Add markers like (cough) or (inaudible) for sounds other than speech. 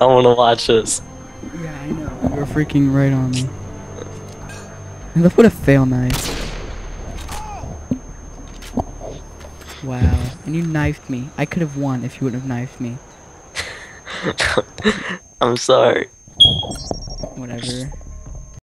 I wanna watch this. Yeah, I know. You're freaking right on me. And look what a fail knife. Wow. And you knifed me. I could have won if you wouldn't have knifed me. (laughs) I'm sorry. Whatever.